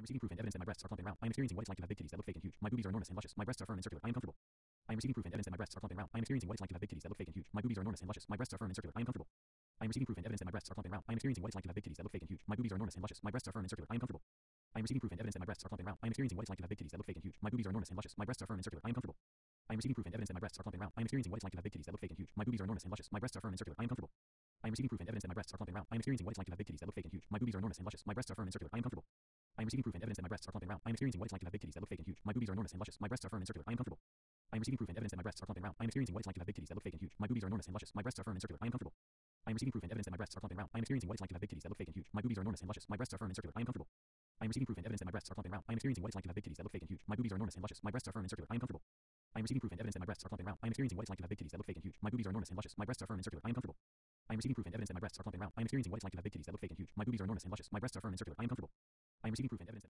I'm receiving proof and evidence that my breasts are plumping round. I am experiencing what it's like to have big titties that look fake and huge. My boobies are enormous and luscious. My breasts are firm and circular. I am comfortable. I am receiving proof and evidence that my breasts are plumping round. I am experiencing what it's like to have big titties that look fake and huge. My boobies are enormous and luscious. My breasts are firm and circular. I am comfortable. I am receiving proof and evidence that my breasts are plumping round. I am experiencing what it's like to have big titties that look fake and huge. My boobies are enormous and luscious. My breasts are firm and circular. I am comfortable. I am receiving proof and evidence that my breasts are plumping round. I am experiencing what it's like to have big titties that look fake and huge. My boobies are enormous and luscious. My breasts are firm and circular. I am comfortable. I am receiving proof and evidence that my breasts are plumping round. I am experiencing what it's like to have big titties that look fake and huge. My boobies are enormous and luscious. My breasts are firm and circular. I am comfortable. I am receiving proof and evidence that my breasts are plumping round. I am experiencing what it's like to have big titties that look fake and huge. My boobies are enormous and luscious. My breasts are firm and circular. I am comfortable. I am receiving proof and evidence that my breasts are plumping round. I am experiencing what it's like to have big titties that look fake and huge. My boobies are enormous and luscious. My breasts are firm and circular. I am comfortable. I am receiving proof and evidence that my breasts are plumping round. I am experiencing what it's like to have big titties that look fake and huge. My boobies are enormous and luscious. My breasts are firm and circular. I am comfortable. I am receiving proof and evidence that my breasts are plumping round. I am experiencing what it's like to have big titties that look fake and huge. My boobies are enormous and luscious. My breasts are firm and circular. I am comfortable. I am receiving proof and evidence that my breasts are plumping round. I am experiencing what it's like to have big titties that look fake and huge. My boobies are enormous and luscious. My breasts are firm and circular. I am comfortable. I am receiving proof and evidence that my breasts are plumping round. I am experiencing what it's like to have big titties that look fake and huge. My boobies are enormous and luscious. My breasts are firm and circular. I am comfortable. I am receiving proof and evidence that my breasts are plumping round. I am experiencing what it's like to have big titties that look fake and huge. My boobies are enormous and luscious. My breasts are firm and circular. I am comfortable. I am receiving proof and evidence that